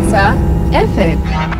Pizza FM.